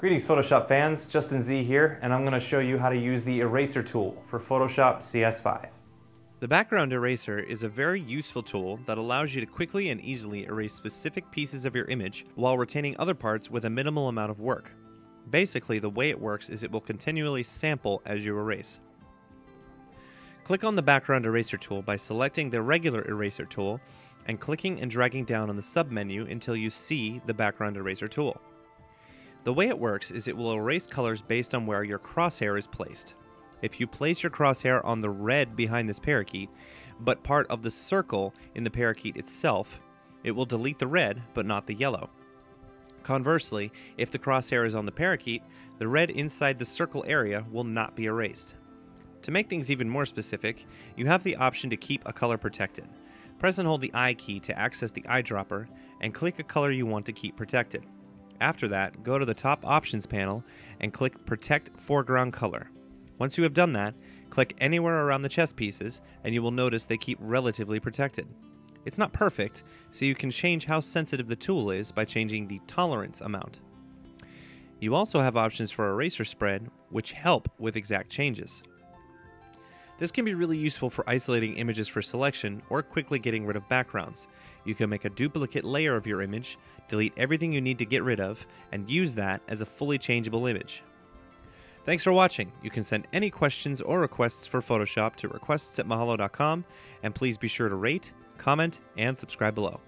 Greetings Photoshop fans, Justin Z here, and I'm going to show you how to use the eraser tool for Photoshop CS5. The background eraser is a very useful tool that allows you to quickly and easily erase specific pieces of your image while retaining other parts with a minimal amount of work. Basically, the way it works is it will continually sample as you erase. Click on the background eraser tool by selecting the regular eraser tool and clicking and dragging down on the submenu until you see the background eraser tool. The way it works is it will erase colors based on where your crosshair is placed. If you place your crosshair on the red behind this parakeet, but part of the circle in the parakeet itself, it will delete the red but not the yellow. Conversely, if the crosshair is on the parakeet, the red inside the circle area will not be erased. To make things even more specific, you have the option to keep a color protected. Press and hold the I key to access the eyedropper and click a color you want to keep protected. After that, go to the top options panel and click Protect Foreground Color. Once you have done that, click anywhere around the chess pieces and you will notice they keep relatively protected. It's not perfect, so you can change how sensitive the tool is by changing the tolerance amount. You also have options for eraser spread, which help with exact changes. This can be really useful for isolating images for selection or quickly getting rid of backgrounds. You can make a duplicate layer of your image, delete everything you need to get rid of, and use that as a fully changeable image. Thanks for watching. You can send any questions or requests for Photoshop to requests at mahalo.com, and please be sure to rate, comment, and subscribe below.